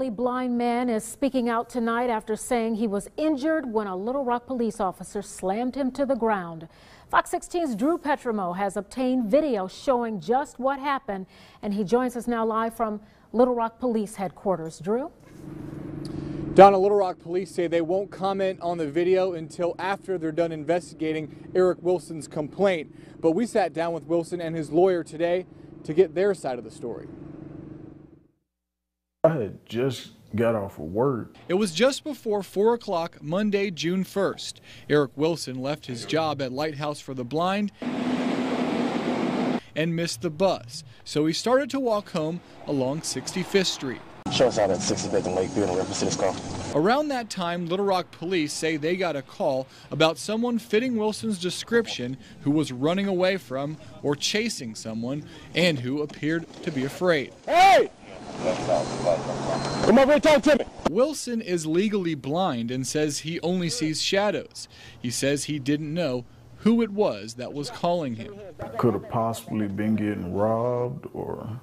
Blind man is speaking out tonight after saying he was injured when a Little Rock police officer slammed him to the ground. Fox 16's Drew Petrimoulx has obtained video showing just what happened, and he joins us now live from Little Rock Police Headquarters. Drew? Donna, Little Rock police say they won't comment on the video until after they're done investigating Eric Wilson's complaint. But we sat down with Wilson and his lawyer today to get their side of the story. I had just got off of work. It was just before 4 o'clock Monday, June 1st. Eric Wilson left his job at Lighthouse for the Blind and missed the bus, so he started to walk home along 65th Street. Show us out at 65th and Lakeview and reference to this call. Around that time, Little Rock police say they got a call about someone fitting Wilson's description who was running away from or chasing someone and who appeared to be afraid. Hey! Come over here, talk to me. Wilson is legally blind and says he only sees shadows. He says he didn't know who it was that was calling him. Could have possibly been getting robbed or,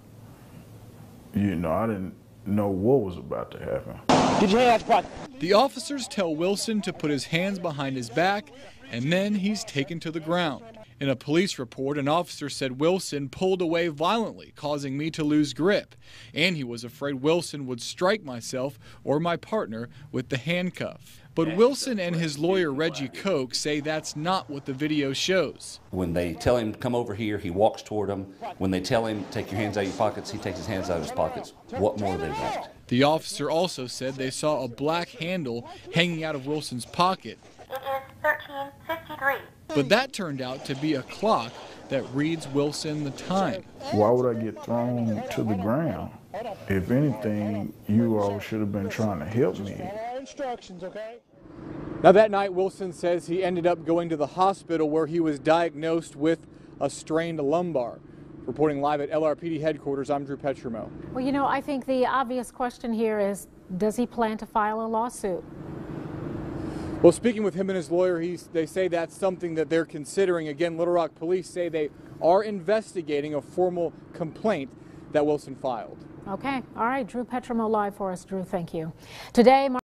you know, I didn't know what was about to happen. Get your hands pocket. The officers tell Wilson to put his hands behind his back and then he's taken to the ground. In a police report, an officer said Wilson pulled away violently, causing me to lose grip, and he was afraid Wilson would strike myself or my partner with the handcuff. But Wilson and his lawyer Reggie Koch say that's not what the video shows. When they tell him to come over here, he walks toward them. When they tell him take your hands out of your pockets, he takes his hands out of his pockets. What more do they want? The officer also said they saw a black handle hanging out of Wilson's pocket. It is 1353. But that turned out to be a clock that reads Wilson the time. Why would I get thrown to the ground? If anything, you all should have been trying to help me. Now, that night, Wilson says he ended up going to the hospital where he was diagnosed with a strained lumbar. Reporting live at LRPD headquarters, I'm Drew Petrimoulx. Well, you know, I think the obvious question here is does he plan to file a lawsuit? Well, speaking with him and his lawyer, he's, they say that's something that they're considering. Again, Little Rock police say they are investigating a formal complaint that Wilson filed. Okay. All right. Drew Petrimoulx live for us. Drew, thank you. Today,